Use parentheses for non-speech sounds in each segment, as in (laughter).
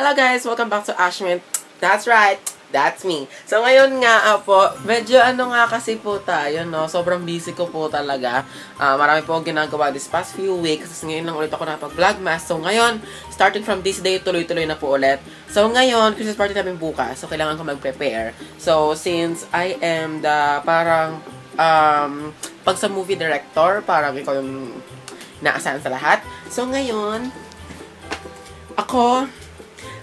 Hello guys! Welcome back to Ashmint. That's right! That's me. So ngayon nga uh, po, medyo ano nga kasi po tayo, no? Sobrang busy ko po talaga. Uh, marami po ginagawa this past few weeks. Tapos ngayon lang ulit ako napag-vlogmas. So ngayon, starting from this day, tuloy-tuloy na po ulit. So ngayon, Christmas party namin bukas. So kailangan ko mag-prepare. So since I am the parang um, pag sa movie director, parang ikaw yung naasahan sa lahat. So ngayon, ako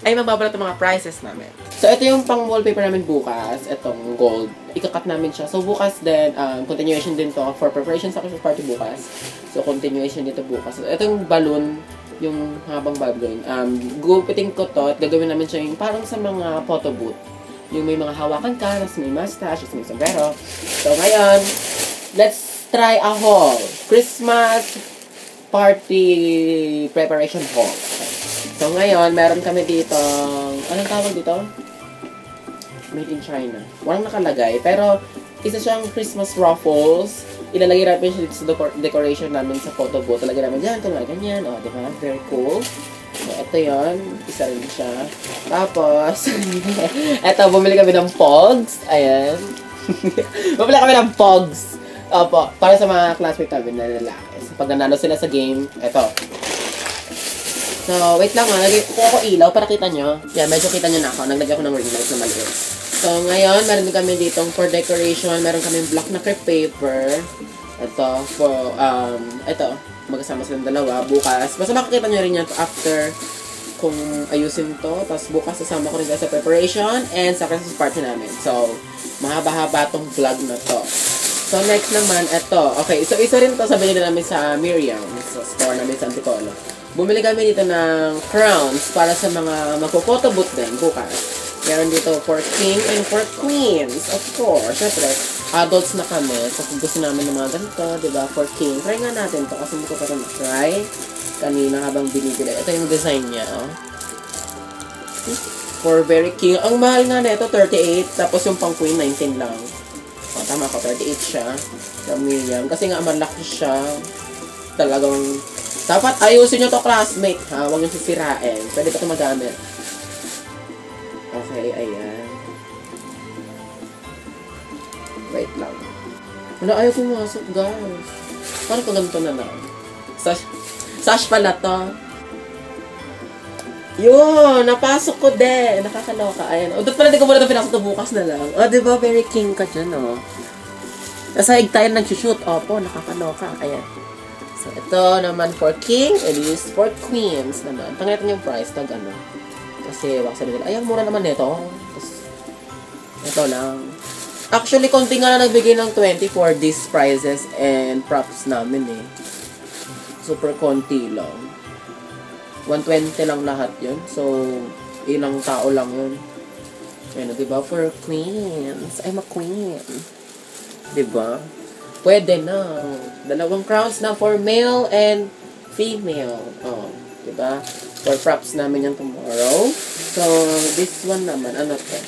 ay magbabalat ng mga prices namin. So, ito yung pang wallpaper namin bukas. Itong gold. Ikakat namin siya. So, bukas din, um, continuation din to for preparation sa Christmas party bukas. So, continuation dito bukas. So, ito yung balloon, yung habang baboy. Um, gupitin ko to at gagawin namin siya yung parang sa mga photo booth. Yung may mga hawakan ka, tapos may mustache, tapos may sombrero. So, ngayon, let's try a haul. Christmas party preparation haul. So, ngayon, meron kami dito, anong tawag dito? Made in China. Walang nakalagay, pero isa siyang Christmas ruffles. Ilalagay namin siya dito sa decor- decoration namin sa photo booth. Talagay namin dyan, ito ganyan. O, di ba? Very cool. So, ito yon Isa rin siya. Tapos, (laughs) ito, bumili kami ng pogs. Ayan. (laughs) bumili kami ng pogs. Opo, para sa mga classmate namin na lalaki. So, pag nanalo sila sa game, ito, So, wait lang ha. Lagay ko ako ilaw para kita nyo. Yeah, medyo kita nyo na ako. Naglagay ako ng ring light na maliit. So, ngayon, meron kami ditong for decoration. Meron kami black na crepe paper. Ito, for, um, ito. Magkasama silang dalawa. Bukas. Basta makikita nyo rin yan after kung ayusin to. Tapos bukas sasama ko rin sa preparation and sa Christmas party namin. So, mahaba-haba tong vlog na to. So, next naman, ito. Okay, so isa rin to sa binili namin sa Miriam. Sa store namin sa Antipolo. Bumili kami dito ng crowns para sa mga magpo-photo booth din bukas. Meron dito for king and for queens. Of course, syempre, adults na kami. So, kung gusto namin ng mga ganito, di ba, for king. Try nga natin to kasi hindi ko pa rin try kanina habang binibili. Ito yung design niya, oh. For very king. Ang mahal nga na ito, 38. Tapos yung pang queen, 19 lang. Oh, tama ko, 38 siya. Sa Miriam. Kasi nga, malaki siya. Talagang dapat ayusin nyo to classmate, ha? Huwag nyo sisirain. Pwede pa ito magamit. Okay, ayan. Wait lang. Ano, ayaw pumasok, guys. Paano pag ganito na lang? Sash, sash pala to. Yun, napasok ko din. Nakakaloka. Ayan. O, doon pala di ko muna ito pinasok to bukas na lang. O, di ba? Very king ka dyan, o. Nasaig tayo nag-shoot. Opo, nakakaloka. Ayan. Ito naman for king, it is for queens naman. Tangitan yung price, tag ano. Kasi, baka sabi nila, ay, mura naman nito. Tapos, ito lang. Actually, konti nga na nagbigay ng 20 for these prizes and props namin eh. Super konti lang. 120 lang lahat yun. So, ilang tao lang yun. Ano, diba? For queens. I'm a queen. Diba? Pwede na. Dalawang crowns na for male and female. Oh, diba? For props namin yan tomorrow. So, this one naman, ano to?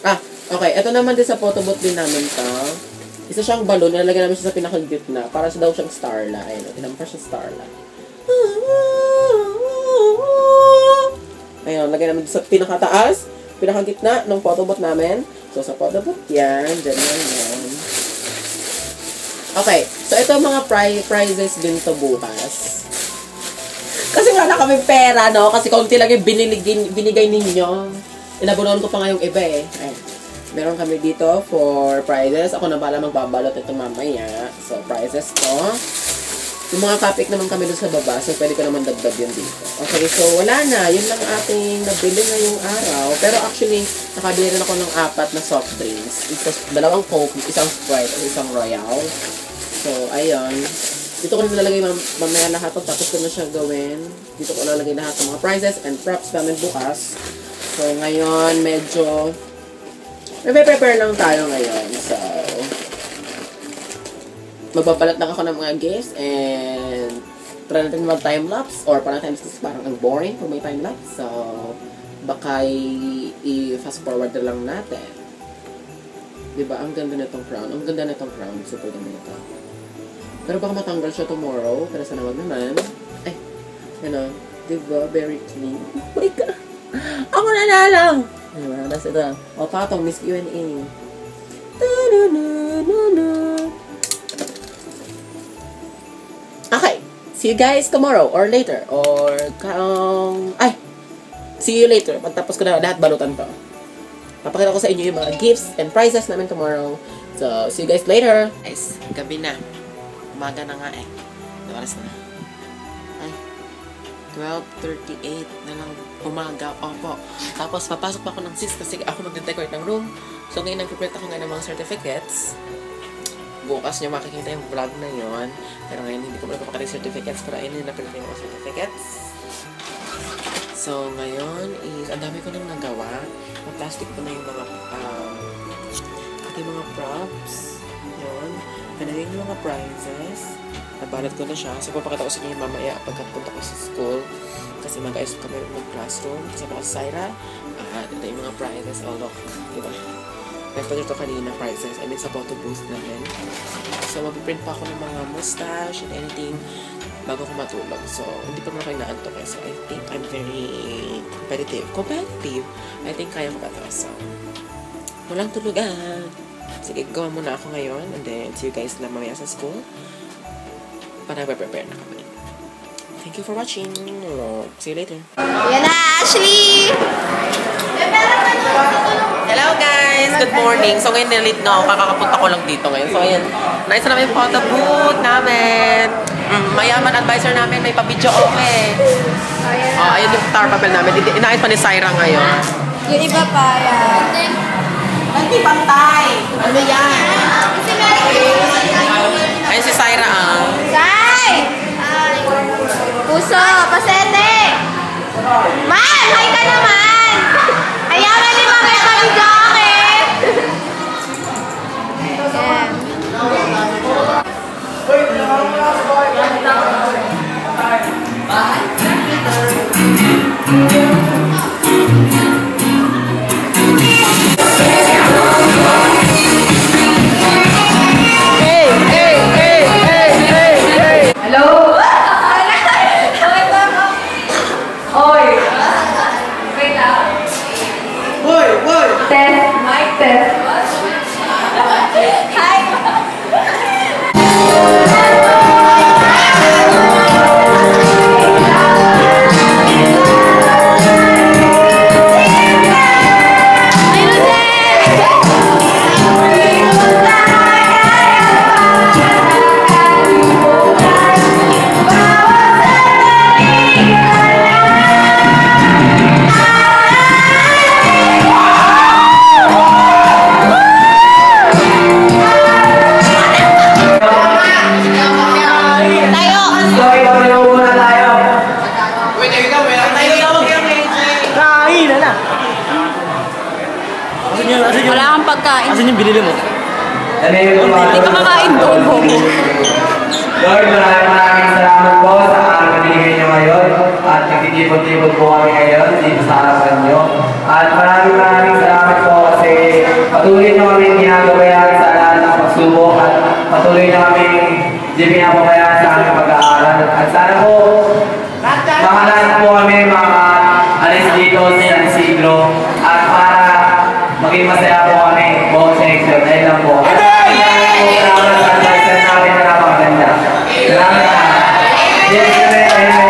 Ah, okay. Ito naman din sa photo booth din namin to. Isa siyang balloon. Nalagyan namin siya sa pinaka-gitna. Para sa daw siyang starlight. Ayun, tinampan pa siya starlight. Ayun, lagyan namin sa pinakataas, pinakagitna ng photo booth namin. So, sa photo booth yan. Diyan yan, yan. Okay. So, ito mga pri prizes din to bukas. Kasi wala kami pera, no? Kasi konti lang yung binigay, binigay ninyo. Inabunuan ko pa nga yung iba, eh. Ay, meron kami dito for prizes. Ako na bala magbabalot ito mamaya. So, prizes to. Yung mga topic naman kami doon sa baba, so pwede ko naman dagdag yun dito. Okay, so wala na. Yun lang ating nabili ngayong araw. Pero actually, nakabili rin ako ng apat na soft drinks. Isa, dalawang Coke, isang Sprite, at isang Royal. So, ayun. Dito ko na nilalagay mam mamaya lahat to, tapos ko na siya gawin. Dito ko lalagay lahat ng mga prizes and props namin bukas. So, ngayon, medyo... May-prepare lang tayo ngayon. So, magpapalat lang ako ng mga gifts and try natin mag time-lapse or parang time-lapse parang ang boring kung may time-lapse. So, baka i-fast forward na lang natin. Diba? Ang ganda nitong crown. Ang ganda nitong crown. Super ganda nito. Pero baka matanggal siya tomorrow. Pero sana wag naman. Ay, ano, diba? Very clean. Oh my God. Ako nanalo! Diba? Tapos ito. O, patong, Miss Q&A. Okay. See you guys tomorrow or later. Or, um, ay, see you later. Pagtapos ko na lahat balutan ko. Papakita ko sa inyo yung mga gifts and prizes namin tomorrow. So, see you guys later. Guys, gabi na. Umaga na nga eh. Ano oras na? Ay, 12.38 na lang umaga. Opo. Tapos, papasok pa ako ng 6 kasi ako mag-decorate ng room. So, ngayon nag-prepare ako ngayon ng mga certificates. Bukas nyo makikita yung vlog na yon. Pero ngayon, hindi ko muna papakita yung certificates. Pero ayun na-prepare yung mga certificates. So, ngayon is, ang dami ko nang nagawa. Na-plastic ko na yung mga, um, yung mga props. Yun. Pinagay yung mga prizes. Nabalot ko na siya. So, papakita ko sa inyo mamaya pagkapunta ko sa school. Kasi mag-ayos kami ng classroom. Kasama ko si Syra. At ito yung mga prizes. Oh, look. Diba? Nagpunta ito kanina prizes. And it's about to boost namin. So, mag-print pa ako ng mga mustache and anything bago ko matulog. So, hindi pa naman ako inaantok eh. So, I think I'm very competitive. Competitive? I think kaya ko ba ito. So, walang tulugan. Sige, gawa muna ako ngayon. And then, see you guys na mamaya sa school. Para prepare na kami. Thank you for watching. See you later. Yan na, Ashley! Hello guys! Good morning. So ngayon nilit nga ako, kakakapunta ko lang dito ngayon. So ayan, nice na namin yung photo booth namin. Mm, mayaman advisor namin, may pa-video okay. Oh, ayun yung papel namin. Ina- Inaayos pa ni Syra ngayon. Yung iba pa, yan. Hindi pantay! Ano yan? Ayun si Syra ah. Sai! Puso, pasete! Man, hi ka naman! Ayaman ni mga may pag-jacket! Yan. Test, mic test. Hindi ka makain doon, Homo. Lord, maraming maraming salamat po sa kakatingin niyo ngayon at nagtitipon-tipon po kami ngayon dito sa harapan niyo. At maraming maraming salamat po kasi patuloy na kami ginagabayan sa lahat ng pagsubok at patuloy na kami hindi pinapabayaan sa aming pag-aaral. At sana po makalahat po kami mga alis dito sa San at para maging masaya po kami po sa exam. Dahil lang po Amen.